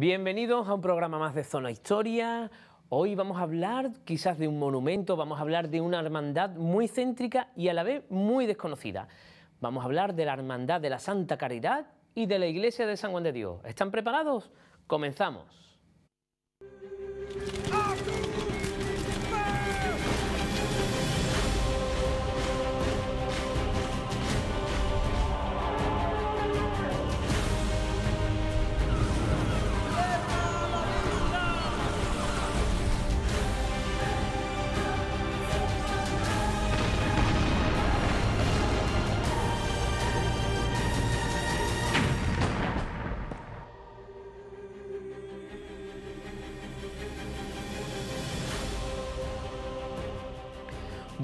Bienvenidos a un programa más de Zona Historia. Hoy vamos a hablar quizás de un monumento, vamos a hablar de una hermandad muy céntrica y a la vez muy desconocida. Vamos a hablar de la Hermandad de la Santa Caridad y de la Iglesia de San Juan de Dios. ¿Están preparados? Comenzamos.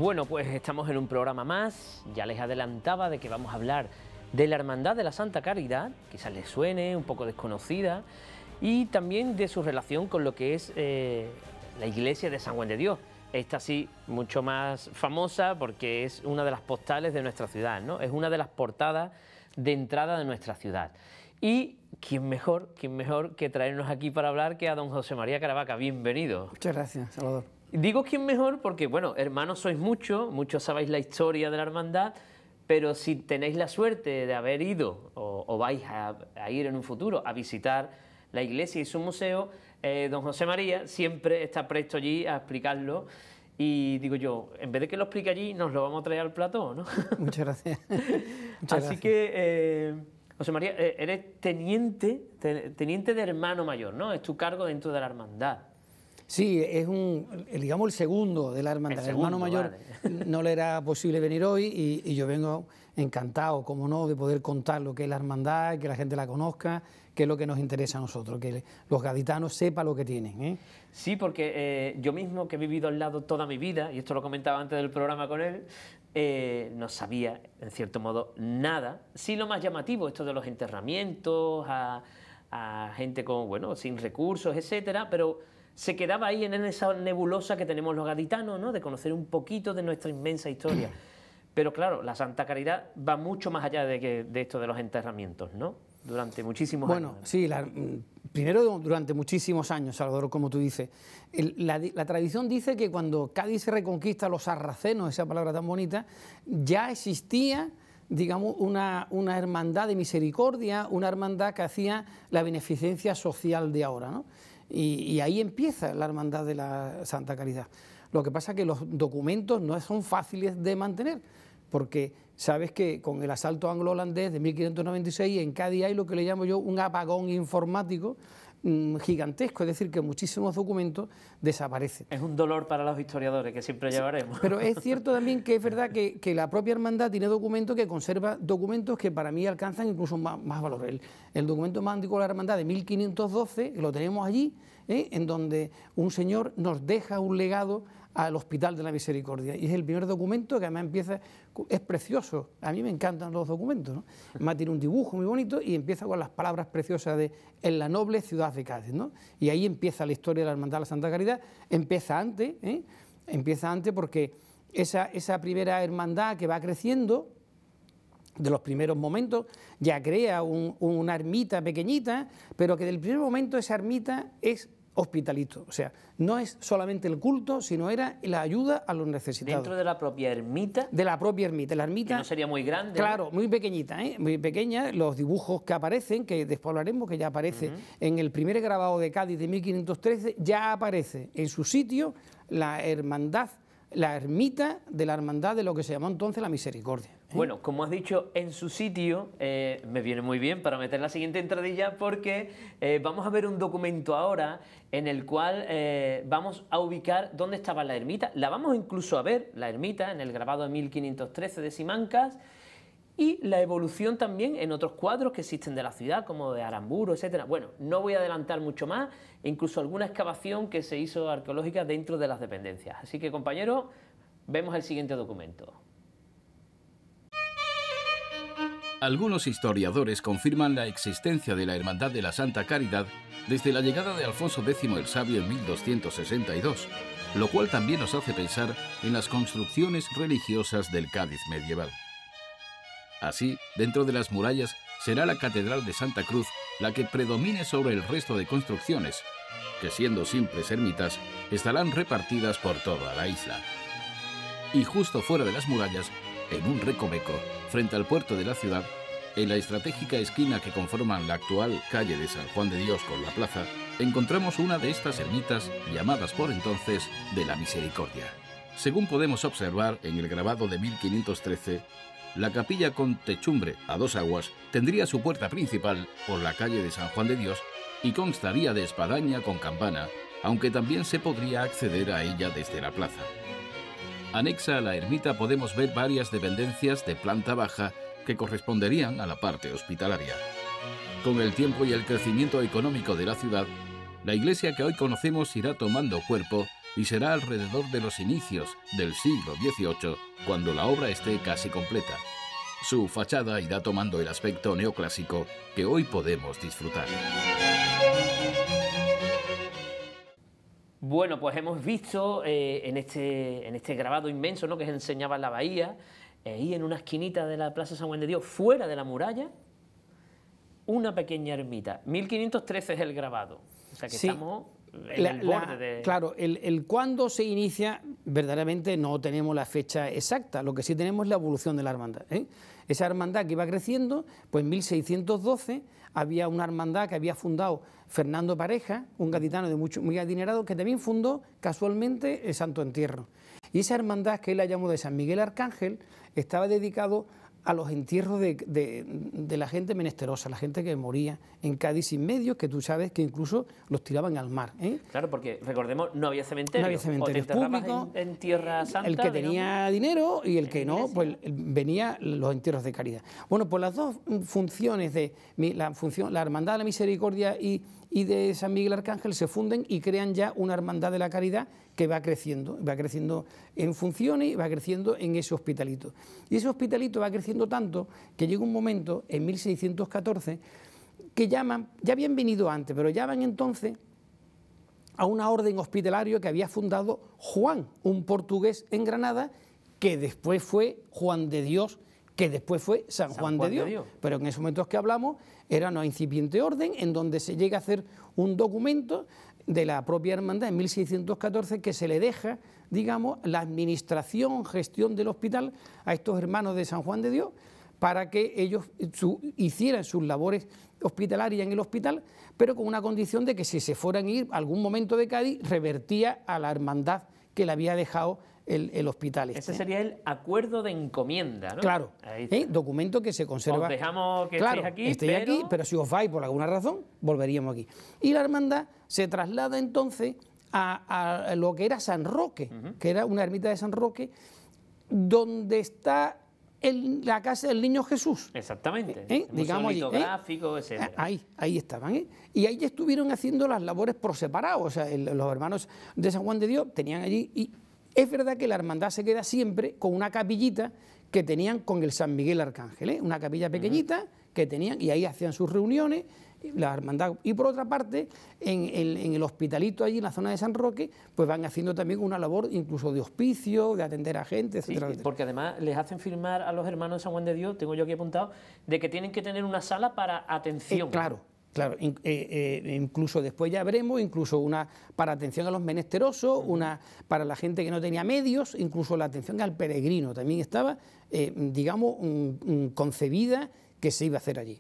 Bueno, pues estamos en un programa más, ya les adelantaba de que vamos a hablar de la Hermandad de la Santa Caridad, quizás les suene un poco desconocida, y también de su relación con lo que es eh, la iglesia de San Juan de Dios. Esta sí, mucho más famosa porque es una de las postales de nuestra ciudad, ¿no? Es una de las portadas de entrada de nuestra ciudad. Y quién mejor, quién mejor que traernos aquí para hablar que a don José María Caravaca. Bienvenido. Muchas gracias, Salvador. Digo quién mejor porque, bueno, hermanos sois muchos, muchos sabéis la historia de la hermandad, pero si tenéis la suerte de haber ido o, vais a, ir en un futuro a visitar la iglesia y su museo, eh, don José María siempre está presto allí a explicarlo. Y digo yo, en vez de que lo explique allí, nos lo vamos a traer al plató, ¿no? Muchas gracias. Así que, eh, José María, eh, eres teniente, teniente de hermano mayor, ¿no? Es tu cargo dentro de la hermandad. Sí, es un, digamos, el segundo de la hermandad. El, hermano mayor no le era posible venir hoy y, yo vengo encantado, como no, de poder contar lo que es la hermandad, que la gente la conozca, que es lo que nos interesa a nosotros, que los gaditanos sepan lo que tienen. ¿eh? Sí, porque eh, yo mismo que he vivido al lado toda mi vida, y esto lo comentaba antes del programa con él, eh, no sabía, en cierto modo, nada. Sí, lo más llamativo, esto de los enterramientos, a, a gente con, bueno, sin recursos, etcétera, pero se quedaba ahí en esa nebulosa que tenemos los gaditanos, ¿no? de conocer un poquito de nuestra inmensa historia. Pero claro, la Santa Caridad va mucho más allá de, esto de los enterramientos, ¿no? Durante muchísimos años. Bueno, sí, mm, primero durante muchísimos años, Salvador, como tú dices. la, tradición dice que cuando Cádiz se reconquista a los sarracenos, esa palabra tan bonita, ya existía digamos, una, una hermandad de misericordia, una hermandad que hacía la beneficencia social de ahora. ¿no? Y, ahí empieza la hermandad de la Santa Caridad. Lo que pasa es que los documentos no son fáciles de mantener, porque sabes que con el asalto anglo-holandés de 1596 en Cádiz hay lo que le llamo yo un apagón informático gigantesco, es decir, que muchísimos documentos desaparecen. Es un dolor para los historiadores que siempre llevaremos. Pero es cierto también que es verdad que, la propia hermandad tiene documentos que conserva documentos que para mí alcanzan incluso más, valor. El, documento más antiguo de la hermandad de 1512, lo tenemos allí, ¿eh? en donde un señor nos deja un legado al Hospital de la Misericordia. Y es el primer documento que además empieza, es precioso, a mí me encantan los documentos, además tiene un dibujo muy bonito y empieza con las palabras preciosas de en la noble ciudad de Cádiz. ¿no? Y ahí empieza la historia de la Hermandad de la Santa Caridad, empieza antes, ¿eh? empieza antes porque esa, esa primera hermandad que va creciendo, de los primeros momentos, ya crea una ermita pequeñita, pero que del primer momento esa ermita es hospitalito. O sea, no es solamente el culto, sino era la ayuda a los necesitados. ¿Dentro de la propia ermita? De la propia ermita. La ermita... no sería muy grande. Claro, muy pequeñita, ¿eh? muy pequeña. Los dibujos que aparecen, que después hablaremos, que ya aparece en el primer grabado de Cádiz de 1513, ya aparece en su sitio la hermandad la ermita de la hermandad de lo que se llamó entonces la misericordia. ¿Eh? Bueno, como has dicho, en su sitio eh, me viene muy bien para meter la siguiente entradilla porque eh, vamos a ver un documento ahora en el cual vamos a ubicar dónde estaba la ermita. La vamos incluso a ver, la ermita, en el grabado de 1513 de Simancas y la evolución también en otros cuadros que existen de la ciudad, como de Aramburo, etcétera. Bueno, no voy a adelantar mucho más, e incluso alguna excavación que se hizo arqueológica dentro de las dependencias. Así que, compañeros, vemos el siguiente documento. Algunos historiadores confirman la existencia de la Hermandad de la Santa Caridad desde la llegada de Alfonso X el Sabio en 1262, lo cual también nos hace pensar en las construcciones religiosas del Cádiz medieval. Así, dentro de las murallas será la Catedral de Santa Cruz la que predomine sobre el resto de construcciones, que siendo simples ermitas, estarán repartidas por toda la isla. Y justo fuera de las murallas, en un recoveco, frente al puerto de la ciudad, en la estratégica esquina que conforman la actual calle de San Juan de Dios con la plaza, encontramos una de estas ermitas llamadas por entonces de la Misericordia. Según podemos observar en el grabado de 1513, la capilla con techumbre a dos aguas tendría su puerta principal por la calle de San Juan de Dios y constaría de espadaña con campana, aunque también se podría acceder a ella desde la plaza. Anexa a la ermita podemos ver varias dependencias de planta baja que corresponderían a la parte hospitalaria. Con el tiempo y el crecimiento económico de la ciudad, la iglesia que hoy conocemos irá tomando cuerpo y será alrededor de los inicios del siglo XVIII cuando la obra esté casi completa. Su fachada irá tomando el aspecto neoclásico que hoy podemos disfrutar. Bueno, pues hemos visto eh, en, este, en este grabado inmenso ¿no? que enseñaba la bahía, ahí en una esquinita de la Plaza San Juan de Dios, fuera de la muralla, una pequeña ermita. 1513 es el grabado. O sea que estamos Claro, el, el cuándo se inicia, verdaderamente no tenemos la fecha exacta, lo que sí tenemos es la evolución de la hermandad. ¿eh? Esa hermandad que iba creciendo, pues en 1612 había una hermandad que había fundado Fernando Pareja, un gaditano de mucho, muy adinerado, que también fundó casualmente el Santo Entierro. Y esa hermandad que él la llamó de San Miguel Arcángel estaba dedicado a los entierros de, la gente menesterosa, la gente que moría en Cádiz sin medios, que tú sabes que incluso los tiraban al mar. ¿eh? Claro, porque recordemos, no había cementerio. No había cementerios públicos. En, tierra santa. El que tenía dinero y el que no, pues venía los entierros de caridad. Bueno, pues las dos funciones de la, función, la Hermandad de la Misericordia y, y de San Miguel Arcángel se funden y crean ya una Hermandad de la Caridad que va creciendo, va creciendo en funciones y va creciendo en ese hospitalito. Y ese hospitalito va creciendo tanto que llega un momento, en 1614, que llaman, ya habían venido antes, pero llaman entonces a una orden hospitalaria que había fundado Juan, un portugués en Granada, que después fue Juan de Dios, que después fue San, Juan, de, Dios. Pero en esos momentos que hablamos era una incipiente orden en donde se llega a hacer un documento de la propia hermandad en 1614 que se le deja, digamos, la administración, gestión del hospital a estos hermanos de San Juan de Dios para que ellos hicieran sus labores hospitalarias en el hospital, pero con una condición de que si se fueran a ir a algún momento de Cádiz, revertía a la hermandad que le había dejado el, hospital. Este. Ese sería el acuerdo de encomienda, ¿no? Claro, ¿eh? documento que se conserva. Os dejamos que claro, aquí, estoy pero... aquí, pero si os vais por alguna razón, volveríamos aquí. Y la hermandad se traslada entonces a, lo que era San Roque, que era una ermita de San Roque, donde está la casa del niño Jesús. Exactamente. ¿Eh? Digamos allí, ¿eh? Ahí, ahí estaban. ¿eh? Y ahí estuvieron haciendo las labores por separado. O sea, los hermanos de San Juan de Dios tenían allí. Y es verdad que la hermandad se queda siempre con una capillita que tenían con el San Miguel Arcángel, ¿eh? una capilla pequeñita que tenían y ahí hacían sus reuniones la hermandad. Y por otra parte, en el, hospitalito allí en la zona de San Roque, pues van haciendo también una labor incluso de hospicio, de atender a gente, etcétera, Porque además les hacen firmar a los hermanos de San Juan de Dios, tengo yo aquí apuntado, de que tienen que tener una sala para atención. Eh, claro, Claro, eh, eh, incluso después ya veremos, incluso una para atención a los menesterosos, una para la gente que no tenía medios, incluso la atención al peregrino también estaba, eh, digamos, concebida que se iba a hacer allí.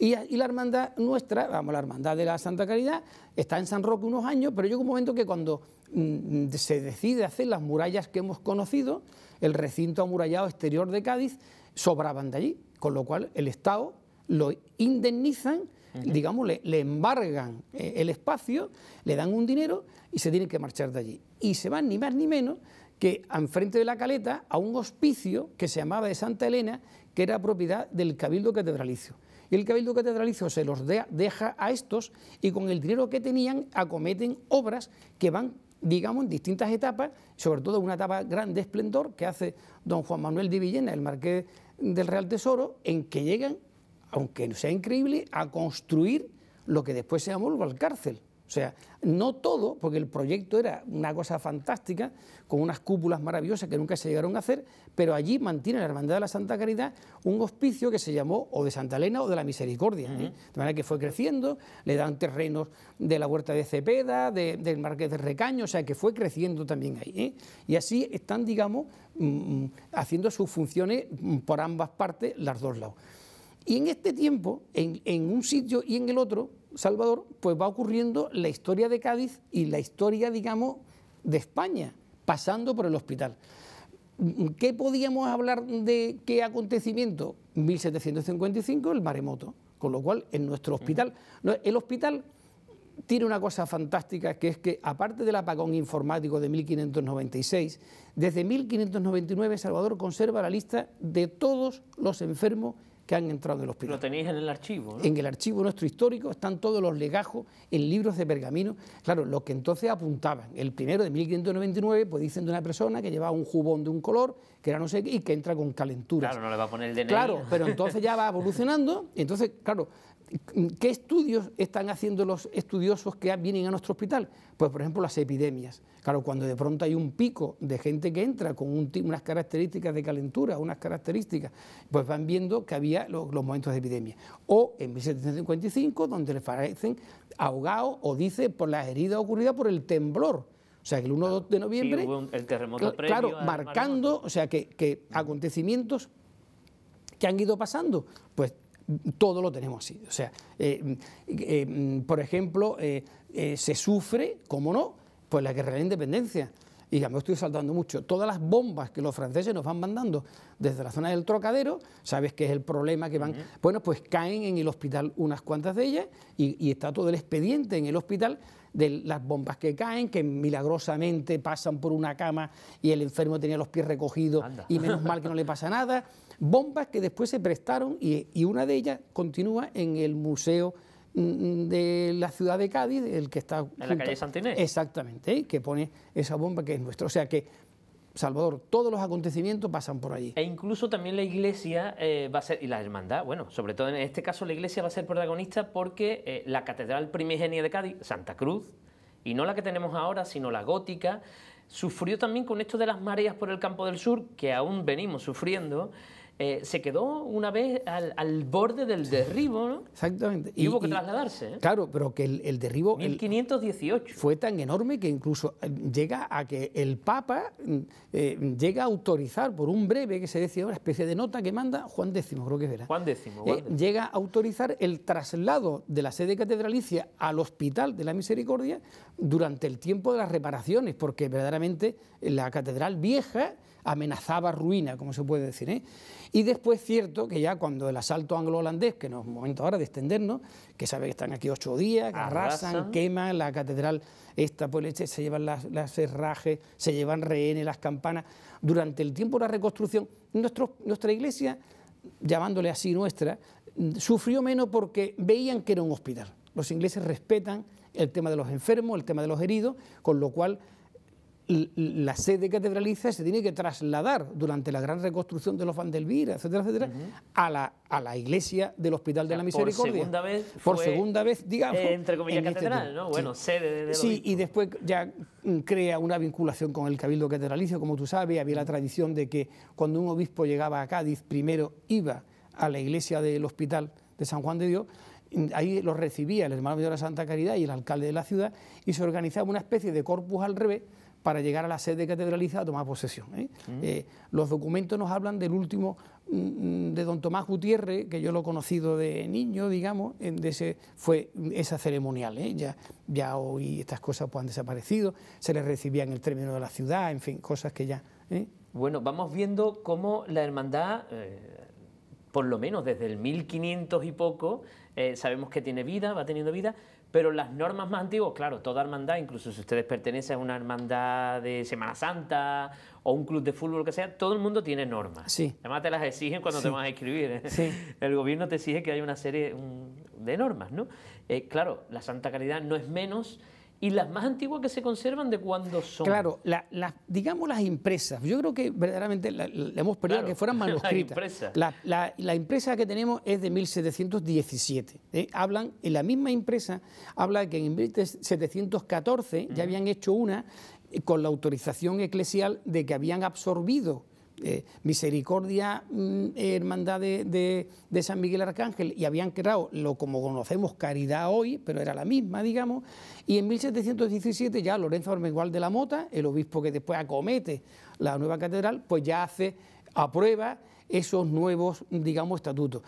Y, la hermandad nuestra, vamos, la hermandad de la Santa Caridad, está en San Roque unos años, pero llega un momento que cuando mm, se decide hacer las murallas que hemos conocido, el recinto amurallado exterior de Cádiz, sobraban de allí, con lo cual el Estado lo indemnizan digamos, le, embargan eh, el espacio, le dan un dinero y se tienen que marchar de allí. Y se van ni más ni menos que enfrente de la caleta a un hospicio que se llamaba de Santa Elena, que era propiedad del Cabildo Catedralicio. Y el Cabildo Catedralicio se los deja a estos y con el dinero que tenían acometen obras que van digamos, en distintas etapas, sobre todo una etapa grande esplendor que hace don Juan Manuel de Villena, el marqués del Real Tesoro, en que llegan aunque sea increíble, a construir lo que después se llamó el cárcel. O sea, no todo, porque el proyecto era una cosa fantástica, con unas cúpulas maravillosas que nunca se llegaron a hacer, pero allí mantiene la Hermandad de la Santa Caridad un hospicio que se llamó o de Santa Elena o de la Misericordia. ¿eh? De manera que fue creciendo, le dan terrenos de la huerta de Cepeda, del Marqués de Recaño, o sea que fue creciendo también ahí. ¿eh? Y así están, digamos, mm, mm, haciendo sus funciones mm, por ambas partes, las dos lados. Y en este tiempo, en un sitio y en el otro, Salvador, pues va ocurriendo la historia de Cádiz y la historia, digamos, de España, pasando por el hospital. ¿Qué podíamos hablar de qué acontecimiento? 1755, el maremoto. Con lo cual, en nuestro hospital, el hospital tiene una cosa fantástica, que es que aparte del apagón informático de 1596, desde 1599 Salvador conserva la lista de todos los enfermos que han entrado en el hospital. Lo tenéis en el archivo, ¿no? En el archivo nuestro histórico están todos los legajos en libros de pergamino. Claro, lo que entonces apuntaban. El primero de 1599, pues dicen de una persona que llevaba un jubón de un color, que era no sé qué, y que entra con calenturas. Claro, no le va a poner el DNI. Claro, pero entonces ya va evolucionando, y entonces, claro, ¿Qué estudios están haciendo los estudiosos que vienen a nuestro hospital? Pues, por ejemplo, las epidemias. Claro, cuando de pronto hay un pico de gente que entra con unas características de calentura, unas características, pues van viendo que había los, momentos de epidemia. O en 1755, donde le parecen ahogados o dice por las heridas ocurridas por el temblor. O sea, que el 1 de noviembre. el terremoto Claro, marcando, o sea, que, que acontecimientos que han ido pasando, pues todo lo tenemos así. O sea, eh, eh, por ejemplo, eh, se sufre, como no, pues la guerra de la independencia. Y ya me estoy saltando mucho. Todas las bombas que los franceses nos van mandando desde la zona del Trocadero, sabes que es el problema que van. Bueno, pues caen en el hospital unas cuantas de ellas y, está todo el expediente en el hospital de las bombas que caen, que milagrosamente pasan por una cama y el enfermo tenía los pies recogidos y menos mal que no le pasa nada bombas que después se prestaron y, una de ellas continúa en el Museo de la ciudad de Cádiz, el que está... En la calle Santinés. Exactamente, ¿eh? que pone esa bomba que es nuestra. O sea que, Salvador, todos los acontecimientos pasan por allí. E incluso también la iglesia eh, va a ser, y la hermandad, bueno, sobre todo en este caso la iglesia va a ser protagonista porque eh, la catedral primigenia de Cádiz, Santa Cruz, y no la que tenemos ahora, sino la gótica, sufrió también con esto de las mareas por el campo del sur, que aún venimos sufriendo, eh, se quedó una vez al, borde del derribo, ¿no? Exactamente. Y, hubo que trasladarse. ¿eh? Claro, pero que el, derribo... 1518. fue tan enorme que incluso eh, llega a que el Papa llega a autorizar por un breve, que se decía una especie de nota que manda Juan X, creo que era. Juan X. llega a autorizar el traslado de la sede catedralicia al Hospital de la Misericordia durante el tiempo de las reparaciones, porque verdaderamente la catedral vieja amenazaba ruina, como se puede decir. ¿eh? Y después, cierto, que ya cuando el asalto anglo-holandés, que no es momento ahora de extendernos, que sabe que están aquí ocho días, que arrasan, queman la catedral, esta pues se llevan las, las herrajes, se llevan rehenes, las campanas. Durante el tiempo de la reconstrucción, nuestra iglesia, llamándole así nuestra, sufrió menos porque veían que era un hospital. Los ingleses respetan el tema de los enfermos, el tema de los heridos, con lo cual la sede catedraliza se tiene que trasladar durante la gran reconstrucción de los Vandelvira, etcétera, etcétera, a, la, a la iglesia del Hospital de la Misericordia. Por segunda vez. Por segunda vez, digamos. entre comillas, este catedral, ¿no? Bueno, sede de. Sí, y después ya mm, crea una vinculación con el Cabildo Catedralicio, como tú sabes, había la tradición de que cuando un obispo llegaba a Cádiz, primero iba a la iglesia del Hospital de San Juan de Dios ahí lo recibía el hermano de la Santa Caridad y el alcalde de la ciudad y se organizaba una especie de corpus al revés para llegar a la sede catedraliza a tomar posesión. ¿eh? Mm. Eh, los documentos nos hablan del último mm, de don Tomás Gutiérrez, que yo lo he conocido de niño, digamos, de ese, fue esa ceremonial. ¿eh? Ya, ya hoy estas cosas pues, han desaparecido, se les recibía en el término de la ciudad, en fin, cosas que ya... Bueno, vamos viendo cómo la hermandad, por lo menos desde el 1500 y poco, sabemos que tiene vida, va teniendo vida, pero las normas más antiguas, claro, toda hermandad, incluso si ustedes pertenecen a una hermandad de Semana Santa o un club de fútbol, lo que sea, todo el mundo tiene normas. Sí. Además te las exigen cuando te vas a escribir. ¿eh? Sí. El gobierno te exige que haya una serie de normas, ¿no? Eh, claro, la Santa Caridad no es menos ¿Y las más antiguas que se conservan de cuándo son? Claro, digamos las impresas. Yo creo que verdaderamente le hemos pedido que fueran manuscritas. La, la, impresa que tenemos es de 1717. ¿eh? Hablan, en la misma impresa, habla que en 1714 ya habían hecho una eh, con la autorización eclesial de que habían absorbido eh, Misericordia mm, Hermandad de, San Miguel Arcángel y habían creado lo como conocemos Caridad hoy, pero era la misma, digamos, y en 1717 ya Lorenzo Armengual de la Mota, el obispo que después acomete la nueva catedral, pues ya hace, aprueba esos nuevos, digamos, estatutos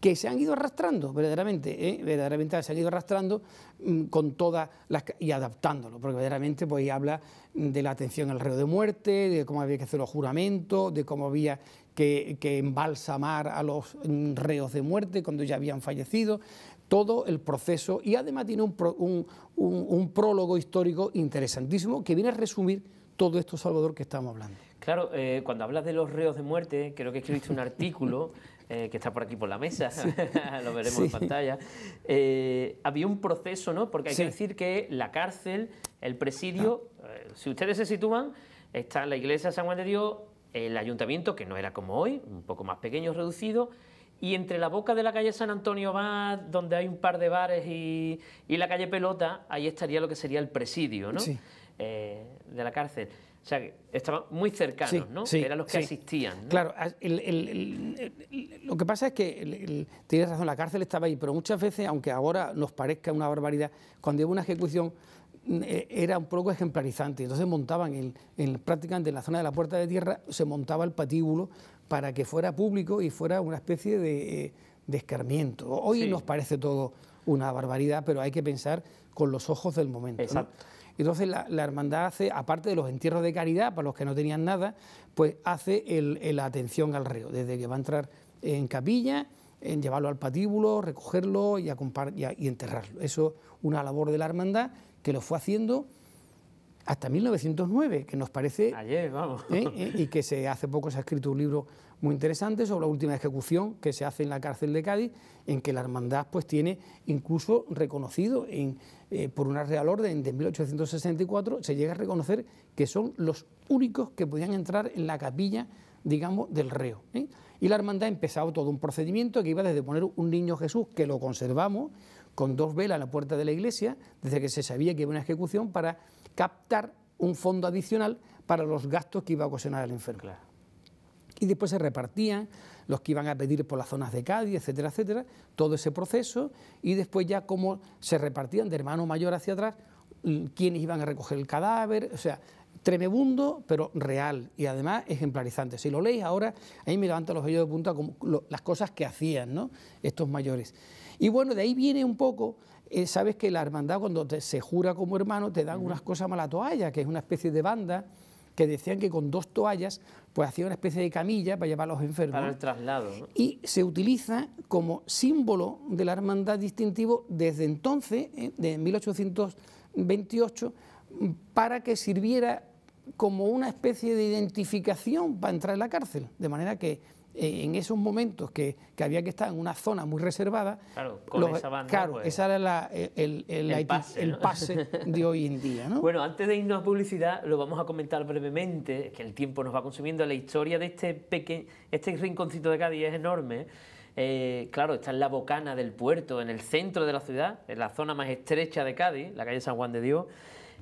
que se han ido arrastrando verdaderamente, ¿eh? verdaderamente se han ido arrastrando mm, con todas las y adaptándolo, porque verdaderamente pues habla de la atención al reo de muerte, de cómo había que hacer los juramentos, de cómo había que, embalsamar a los mm, reos de muerte cuando ya habían fallecido, todo el proceso y además tiene un, un prólogo histórico interesantísimo que viene a resumir todo esto, Salvador, que estamos hablando. Claro, eh, cuando hablas de los reos de muerte, creo que escribiste un artículo eh, que está por aquí por la mesa, lo veremos en pantalla. Eh, había un proceso, ¿no? Porque hay que decir que la cárcel, el presidio, ah. si ustedes se sitúan, está la iglesia de San Juan de Dios, el ayuntamiento, que no era como hoy, un poco más pequeño, reducido, y entre la boca de la calle San Antonio Abad, donde hay un par de bares, y, la calle Pelota, ahí estaría lo que sería el presidio, ¿no? de la cárcel. O sea, estaban muy cercanos, ¿no? eran los que asistían. Claro, lo que pasa es que tienes razón, la cárcel estaba ahí, pero muchas veces, aunque ahora nos parezca una barbaridad, cuando hubo una ejecución mm, eh, era un poco ejemplarizante. Entonces montaban en, prácticamente en la zona de la puerta de tierra, se montaba el patíbulo para que fuera público y fuera una especie de, eh, escarmiento. Hoy nos parece todo una barbaridad, pero hay que pensar con los ojos del momento. Exacto. Entonces la, hermandad hace, aparte de los entierros de caridad para los que no tenían nada, pues hace la atención al reo, desde que va a entrar en capilla, en llevarlo al patíbulo, recogerlo y, y, enterrarlo. Eso es una labor de la hermandad que lo fue haciendo hasta 1909, que nos parece... Ayer, vamos. ¿eh? ¿Eh? Y que se, hace poco se ha escrito un libro muy interesante sobre la última ejecución que se hace en la cárcel de Cádiz, en que la hermandad pues tiene incluso reconocido en, eh, por una Real Orden de 1864, se llega a reconocer que son los únicos que podían entrar en la capilla, digamos, del reo. Y la hermandad ha empezado todo un procedimiento que iba desde poner un niño Jesús, que lo conservamos, con dos velas en la puerta de la iglesia, desde que se sabía que iba una ejecución, para captar un fondo adicional para los gastos que iba a ocasionar el enfermo. Y después se repartían los que iban a pedir por las zonas de Cádiz, etcétera, etcétera, todo ese proceso y después ya cómo se repartían de hermano mayor hacia atrás quiénes iban a recoger el cadáver, o sea, tremebundo, pero real y además ejemplarizante. Si lo leéis ahora, ahí me levanta los ojos de punta como las cosas que hacían ¿no? estos mayores. Y bueno, de ahí viene un poco eh, sabes que la hermandad cuando se jura como hermano te dan unas cosas mala toalla, que es una especie de banda que decían que con dos toallas pues hacía una especie de camilla para llevar a los enfermos. Para el traslado. Y se utiliza como símbolo de la hermandad distintivo desde entonces, eh, de 1828, para que sirviera como una especie de identificación para entrar en la cárcel. De manera que eh, en esos momentos que, había que estar en una zona muy reservada, claro, con esa banda, claro pues, era el, pase, de hoy en día. ¿no? Bueno, antes de irnos a publicidad, lo vamos a comentar brevemente, que el tiempo nos va consumiendo, la historia de este, pequeño, este rinconcito de Cádiz es enorme. Eh, claro, está en la bocana del puerto, en el centro de la ciudad, en la zona más estrecha de Cádiz, la calle San Juan de Dios.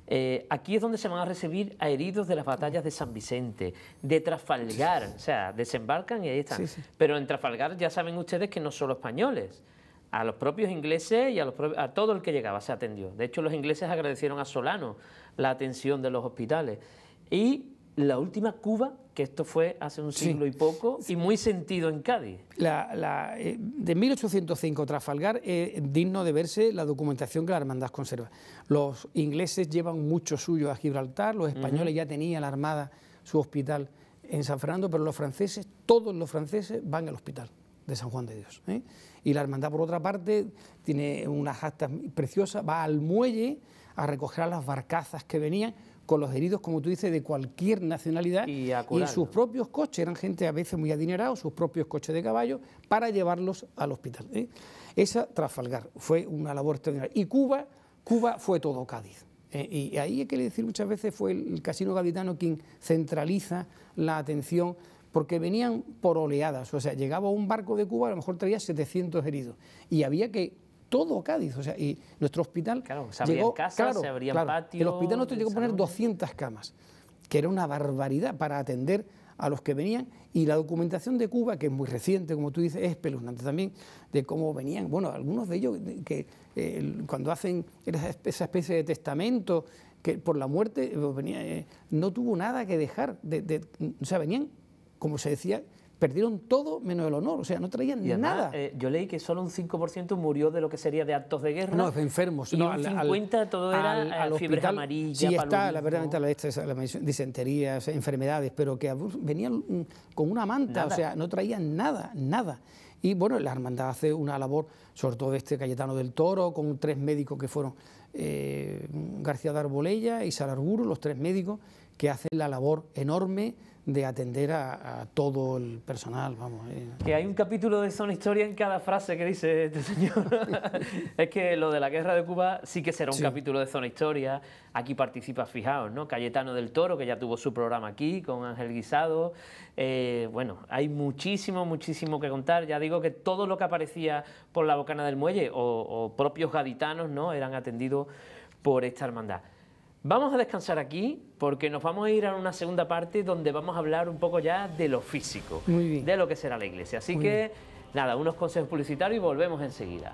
Eh, aquí es donde se van a recibir a heridos de las batallas de San Vicente, de Trafalgar, o sea, desembarcan y ahí están. Pero en Trafalgar ya saben ustedes que no solo españoles, a los propios ingleses y a, a todo el que llegaba se atendió. De hecho, los ingleses agradecieron a Solano la atención de los hospitales. Y la última Cuba, que esto fue hace un siglo y poco, y muy sentido en Cádiz. La, eh, de 1805, Trafalgar, es digno de verse la documentación que la hermandad conserva. Los ingleses llevan mucho suyo a Gibraltar, los españoles ya tenían la armada su hospital en San Fernando, pero los franceses, todos los franceses van al hospital de San Juan de Dios. ¿eh? Y la hermandad, por otra parte, tiene unas actas preciosas, va al muelle a recoger a las barcazas que venían con los heridos, como tú dices, de cualquier nacionalidad y, en sus propios coches, eran gente a veces muy adinerada, sus propios coches de caballo, para llevarlos al hospital. ¿eh? Esa Trafalgar fue una labor extraordinaria. Y Cuba, Cuba fue todo Cádiz. Eh, y ahí hay que decir muchas veces fue el casino gaditano quien centraliza la atención porque venían por oleadas, o sea, llegaba un barco de Cuba, a lo mejor traía 700 heridos, y había que todo Cádiz, o sea, y nuestro hospital claro, se llegó, casas, se abrían patios, el hospital nuestro llegó a poner 200 camas, que era una barbaridad para atender a los que venían. Y la documentación de Cuba, que es muy reciente, como tú dices, es espeluznante también, de cómo venían, bueno, algunos de ellos que cuando hacen esa especie de testamento, que por la muerte pues, venía, eh, no tuvo nada que dejar, de, o sea, venían como se decía, perdieron todo menos el honor, o sea, no traían nada. Eh, yo leí que solo un 5% murió de lo que sería de actos de guerra. No, enfermos. Y un 50% todo era al, fiebre amarilla, Sí, está, la verdad, la, la, disenterías, enfermedades, pero que venían con una manta, o sea, no traían nada, nada. Y bueno, la hermandad hace una labor, sobre todo este Cayetano del Toro, con tres médicos que fueron eh, García de Arbolella y Salarburu, los tres médicos, que hacen la labor enorme de atender a, todo el personal. Vamos, eh. Que hay un capítulo de Zona Historia en cada frase que dice este señor. es que lo de la guerra de Cuba sí que será un capítulo de Zona Historia. Aquí participa, fijaos, ¿no? Cayetano del Toro, que ya tuvo su programa aquí con Ángel Guisado. Eh, bueno, hay muchísimo, muchísimo que contar. Ya digo que todo lo que aparecía por la bocana del muelle o, o propios gaditanos, ¿no? Eran atendidos por esta hermandad. Vamos a descansar aquí porque nos vamos a ir a una segunda parte donde vamos a hablar un poco ya de lo físico, de lo que será la iglesia. Así que, nada, unos consejos publicitarios y volvemos enseguida.